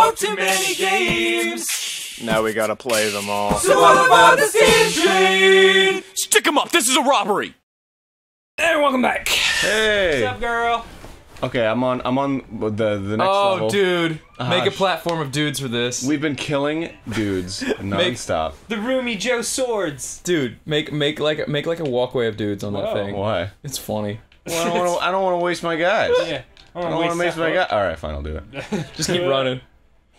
Oh, too many games. Now we gotta play them all. So all about the steam train. Stick him up! This is a robbery! And welcome back. Hey. What's up, girl? Okay, I'm on. I'm on the the next Oh, level. dude. Uh-huh. Make a platform of dudes for this. We've been killing dudes nonstop. The Roomy Joe swords. dude, make make like make like a walkway of dudes on that thing. Why? It's funny. Well, I don't want to. I don't want to waste my guys. Yeah. I I don't want to waste my guys. All right, fine. I'll do it. Just keep running.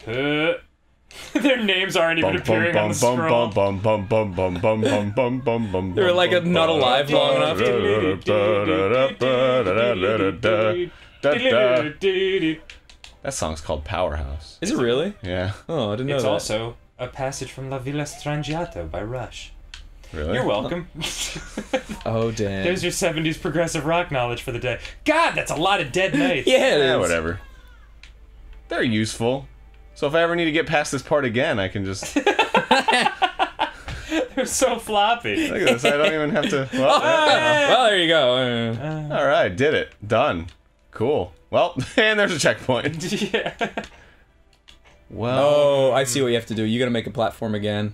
Their names aren't even appearing on the scroll. They were like not alive long enough. That song's called Powerhouse. Is it really? Yeah. Oh, I didn't know It's also a passage from La Villa Strangiato by Rush. Really? You're welcome. oh damn. There's your 70s progressive rock knowledge for the day. God, that's a lot of dead nights. yeah. Yeah, whatever. They're useful. So if I ever need to get past this part again, I can just They're so floppy. Look at this. I don't even have to. Well, Well, there you go. Uh, all right, did it. Done. Cool. Well, and there's a checkpoint. yeah. Well, oh, I see what you have to do. You gotta make a platform again.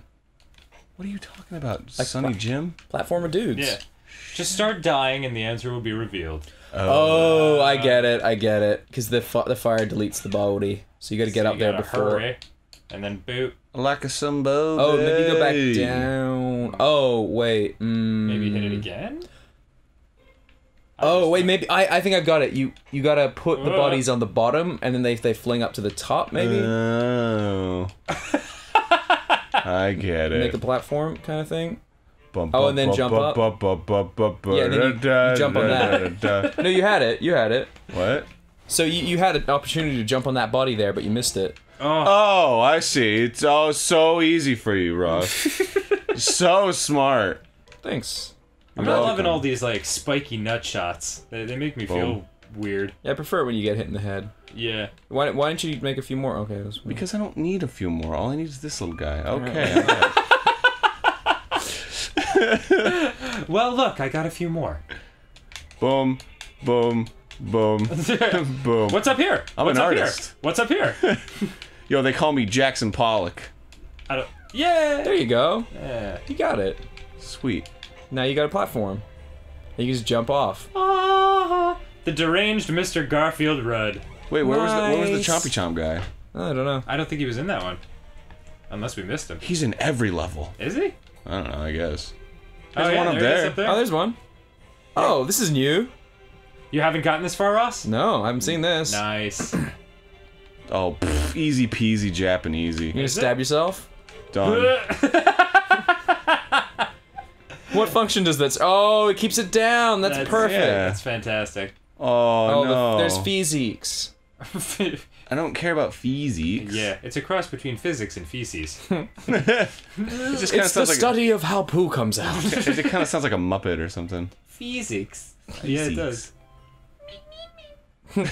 what are you talking about, Like Sonny Jim? Platform of dudes. Yeah. Just start dying and the answer will be revealed. Oh, I get it. I get it. Because the fi- the fire deletes the body, so you got to get So up there before. Hurry, and then boot. Like a somebody. Oh, maybe go back down. Oh wait. Mm. Maybe hit it again? Oh wait, maybe I, I think I've got it. You you gotta put the bodies on the bottom, and then they they fling up to the top. Maybe Oh. I get it. make a platform kind of thing. Bum, Oh, and then bum, jump bum, up? bum, bum, bum, bum, bum, Yeah, and then you- you jump on that. da, da. No, you had it. You had it. What? So you, you had an opportunity to jump on that body there, but you missed it. Oh, oh I see. It's all so easy for you, Ross. so smart. Thanks. I'm not loving all these like spiky nut shots. They, they make me feel weird. Yeah, I prefer it when you get hit in the head. Yeah. Why, why don't you make a few more? Okay, that's fine. Because I don't need a few more. All I need is this little guy. Okay. all right. Well, look, I got a few more. boom, boom, boom, boom. What's up here? I'm What's an up artist. Here? What's up here? Yo, they call me Jackson Pollock. I don't. Yeah. There you go. Yeah. You got it. Sweet. Now you got a platform. You can just jump off. Ah, the deranged Mr. Garfield Rudd. Wait, where was the where was the Chompy Chomp guy? I don't know. I don't think he was in that one. Unless we missed him. He's in every level. Is he? I don't know. I guess. oh, There's yeah, one up there he is there. up there. Oh, there's one. Oh, this is new. You haven't gotten this far, Ross? No, I haven't seen this. Nice. Oh, pff, easy peasy Japanesey. You Japanesey. gonna Is stab yourself? Done. What function does this? Oh, it keeps it down. That's, That's- perfect. yeah. That's fantastic. Oh, Oh, no. the, there's physiques. I don't care about physics. yeah, it's a cross between physics and feces. It just It's the like study of how poo comes out. it kind of sounds like a Muppet or something. Physics. Yeah, it does.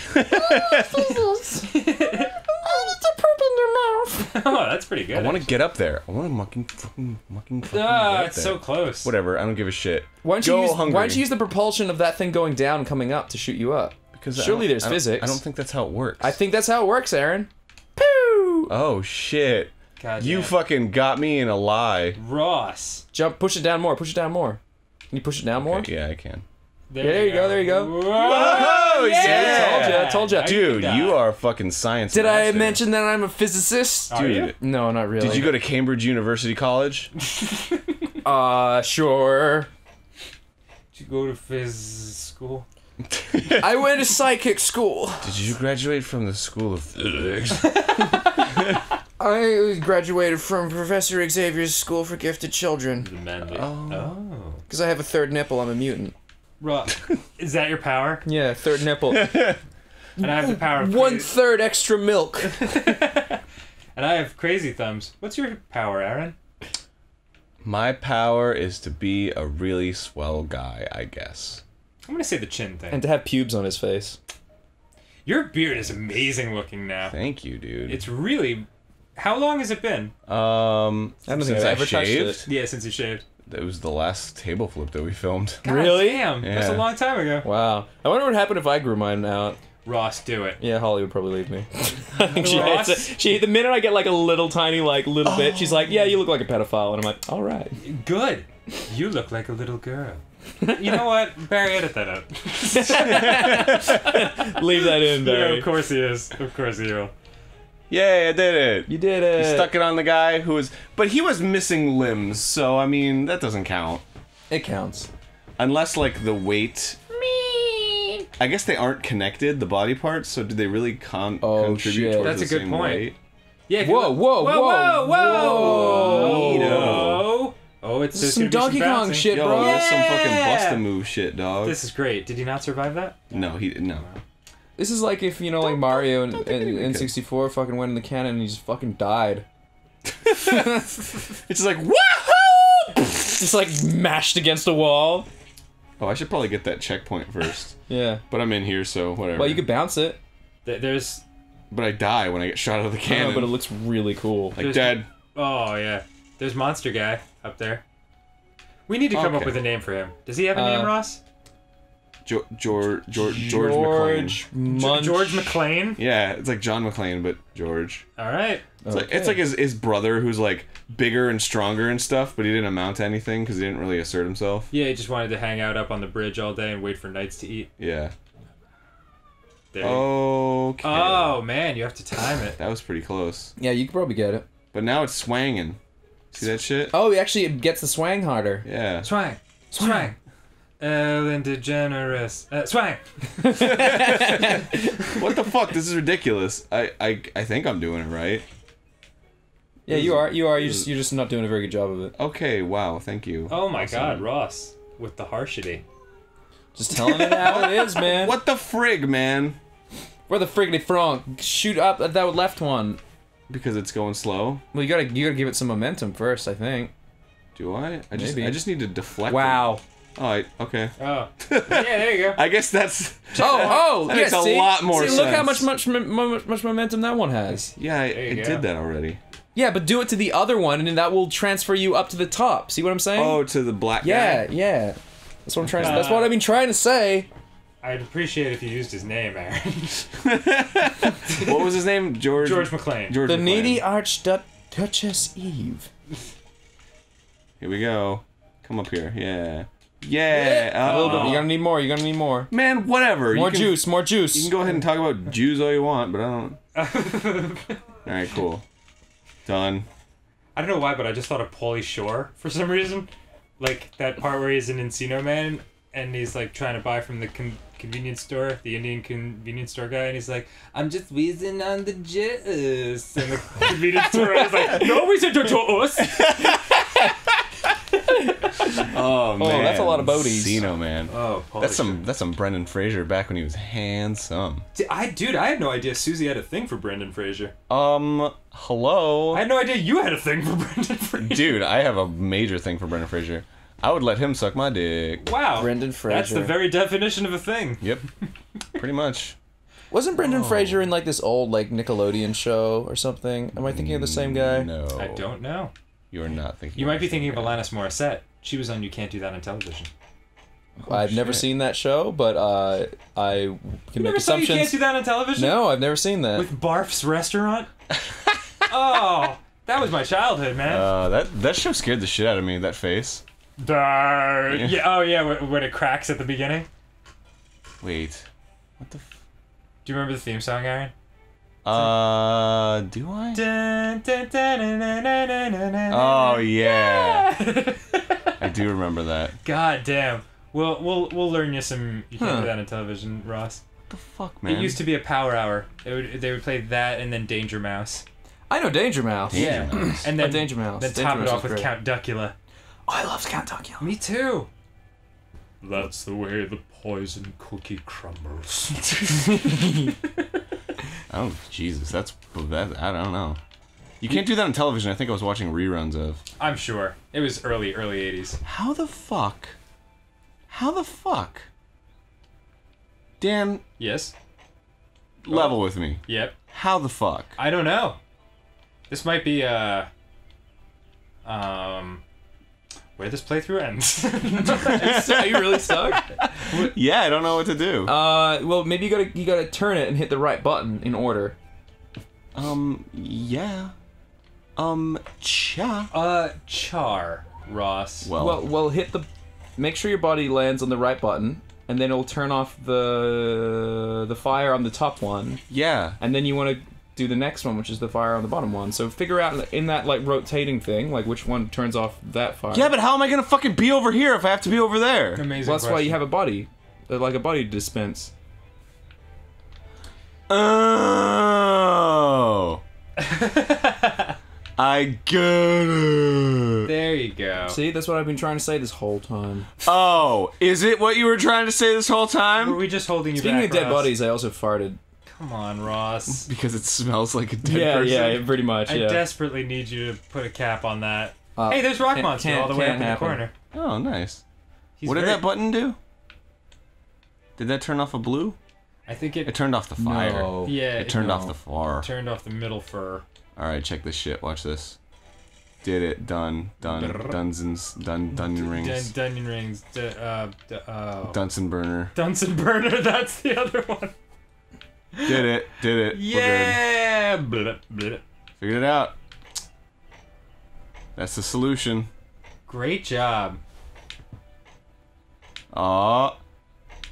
oh, that's pretty good. I want to get up there. I want to mucking fucking mucking fucking Ah, get it's there. so close. Whatever. I don't give a shit. Why don't you Go use? hungry. Why don't you use the propulsion of that thing going down, and coming up to shoot you up? Because Surely there's I physics. I don't think that's how it works. I think that's how it works, Arin. Poo! Oh shit! God You damn. fucking got me in a lie. Ross. Jump, push it down more. Push it down more. Can you push it down more? Yeah, I can. There you go, there you go. Whoa, Oh yeah! Told ya, told ya. I Dude, can die. you are a fucking science. Did I master. mention that I'm a physicist? Are you? Dude, No, not really. did you go to Cambridge University College? Uh, sure. Did you go to phys school? I went to psychic school. Did you graduate from the School of Physics? I graduated from Professor Xavier's School for Gifted Children. The Mendy. Oh. oh. Because I have a third nipple, I'm a mutant. Ross. Is that your power? Yeah, third nipple. And I have the power of One crazy- third extra milk. And I have crazy thumbs. What's your power, Arin? My power is to be a really swell guy, I guess. I'm gonna say the chin thing. and to have pubes on his face. Your beard is amazing looking now. Thank you, dude. It's really. How long has it been? um, I don't think since I've I ever touched shaved, it. Yeah, since you shaved. It was the last table flip that we filmed. God Really? Damn, that's a long time ago. Wow. I wonder what happened if I grew mine out. Ross, do it. Yeah, Holly would probably leave me. I think she Ross? hates it. She the minute I get like a little tiny like little bit, she's like, "Yeah, you look like a pedophile," and I'm like, "All right." Good. You look like a little girl. You know what? Barry, edit that out. Leave that in, Yeah, Barry. of course he is. Of course he will. Yay, I did it. You did it. He stuck it on the guy who was, but he was missing limbs, so I mean that doesn't count. It counts. Unless like the weight. Me. I guess they aren't connected, the body parts. So do they really con- Oh, contribute shit. towards That's the a good same point. weight? Yeah. Whoa, whoa, whoa, whoa, whoa, whoa. whoa. Oh, it's This is there's some gonna Donkey Kong bouncing. shit, Yo, bro. that's some fucking Yeah. bust a move shit, dog. This is great. Did he not survive that? no, he didn't. no. This is like if you know, like Mario and, don't think and anyone. N64 fucking went in the cannon and he just fucking died. It's just like woohoo! Just like mashed against a wall. oh, I should probably get that checkpoint first. Yeah. But I'm in here, so whatever. Well, you could bounce it. Th- There's. But I die when I get shot out of the I know, cannon. but it looks really cool. like There's- dead. Oh yeah. There's Monster Guy up there. We need to come up with a name for him. Does he have a Uh, name, Ross? Jo- George George George McClane. George G- Munch. George McClane. Yeah, it's like John McClane, but George. All right. It's like it's like his, his brother who's like bigger and stronger and stuff, but he didn't amount to anything because he didn't really assert himself. Yeah, he just wanted to hang out up on the bridge all day and wait for knights to eat. Yeah. There. you- Okay. Oh man, you have to time it. That was pretty close. Yeah, you could probably get it. But now it's swanging. See that shit? Oh, he actually gets the swang harder. Yeah. Swang. Swang. Ellen DeGeneres. Uh, swang. What the fuck? This is ridiculous. I, I I think I'm doing it right. Yeah, you are. You are. You're just, you're just not doing a very good job of it. Okay, wow, thank you. Oh my god, Ross. With the harshity. Just telling it how it is, man. What the frig, man? Where the friggity frog? Shoot up at that left one. Because it's going slow. Well, you gotta you gotta give it some momentum first, I think. Do I? I just Maybe. I just need to deflect. it. Wow. Oh, I, okay. Oh. yeah, there you go. I guess that's Oh, oh, That yeah, makes a see? lot more see, Look how much much much, much momentum that one has. yeah. I, you it did that already. Yeah, but do it to the other one, and that will transfer you up to the top. See what I'm saying? Oh, to the black yeah, guy. yeah. That's what I'm trying. To, that's uh, what I've been trying to say. I'd appreciate if you used his name, Arin. What was his name? George. George McClane. George. The McClane. needy Archduchess Eve. Here we go. Come up here. Yeah. Yeah. A little bit. uh, You're gonna need more. You're gonna need more. Man, whatever. More you can, juice. More juice. You can go ahead and talk about Jews all you want, but I don't. all right, cool. Done. I don't know why, but I just thought of Pauly Shore for some reason. Like that part where he's an Encino man and he's like trying to buy from the con- convenience store, the Indian convenience store guy, and he's like, "I'm just wheezing on the juice," and the convenience store is like, "No, we said to us." Oh man. that's a lot of boaties. Casino man. Oh, Pauly That's some that's some Brendan Fraser back when he was handsome. Shore. I dude, I had no idea Suzy had a thing for Brendan Fraser. Um, hello. I had no idea you had a thing for Brendan Fraser. Dude, I have a major thing for Brendan Fraser. I would let him suck my dick. Wow, Brendan Fraser. That's the very definition of a thing. Yep. Pretty much. Wasn't Brendan Fraser in like this old like Nickelodeon show or something? Am I thinking of the same guy? No. I don't know. You are not thinking. You might be the thinking of. Alanis Morissette. She was on You Can't Do That on Television. Oh, I've shit. never seen that show, but uh, I can you make assumptions. saw you can't do that on television. No, I've never seen that. With Barth's Restaurant. oh, that was my childhood, man. Uh, that that show scared the shit out of me. That face. Dar- yeah. Oh yeah. When, when, it cracks at the beginning. Wait. What the. F- do you remember the theme song, Arin? Uh, do I? Oh yeah. yeah. do remember that. God damn. We'll, we'll, we'll learn you some You Can't Huh. Do That on Television, Ross. What the fuck, man? It used to be a power hour. It would, they would play that and then Danger Mouse. I know Danger Mouse. Danger Yeah. Mouse. And then, Oh, Danger Mouse. then Danger top it off with great. Count Duckula. Oh, I love Count Duckula. Me too. That's the way the poison cookie crumbles. Oh Jesus, that's that. I don't know. You can't do that on television. I think I was watching reruns of. I'm sure. It was early, early 80s. How the fuck? How the fuck? Dan, Yes? level with me. Yep. How the fuck? I don't know. This might be, uh. Um. where this playthrough ends. Are you really stuck? Yeah, I don't know what to do. Uh, well, maybe you gotta you gotta turn it and hit the right button in order. Um, yeah. Um, cha. uh, char, Ross. Well, Well, well, hit the. Make sure your body lands on the right button, and then it'll turn off the the fire on the top one, yeah. and then you want to do the next one, which is the fire on the bottom one. So figure out in that like rotating thing, like which one turns off that fire. Yeah, but how am I gonna fucking be over here if I have to be over there? Amazing. well, that's why you have a body, uh, like a body to dispense. Oh. I get it. There you go. See, that's what I've been trying to say this whole time. Oh, is it what you were trying to say this whole time? Were time? we just holding you Speaking back, of dead Ross? bodies, I also farted. Come on, Ross. Because it smells like a dead yeah, person. yeah, yeah, pretty much. I Yeah. desperately need you to put a cap on that. Uh, hey, there's Rock can't- Monster all the way up can't in the corner. Oh, nice. He's what did that button do? Did that turn off a blue? I think It it. turned off the fire. No. Yeah, It turned no. off the fire. turned off the middle fur. All right, check this shit. Watch this. Did it? Done. Done. Dunsons. Dun. Dungeon rings. Dun- Dungeon rings. D- uh, d- uh, Dunson burner. Dunson burner. That's the other one. Did it? Did it? Yeah. Blah, blah. Figured it out. That's the solution. Great job. Aw.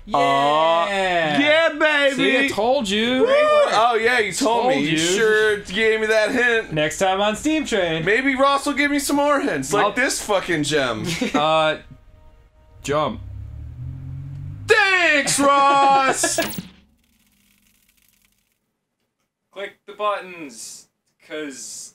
Yeah. Aw. Yeah, baby. See, I told you. Oh yeah, you told, me. You you. sure gave me that hint. Next time on Steam Train. Maybe Ross will give me some more hints, like I'll- this fucking gem. Uh, jump. Thanks, Ross. Click the buttons, cause.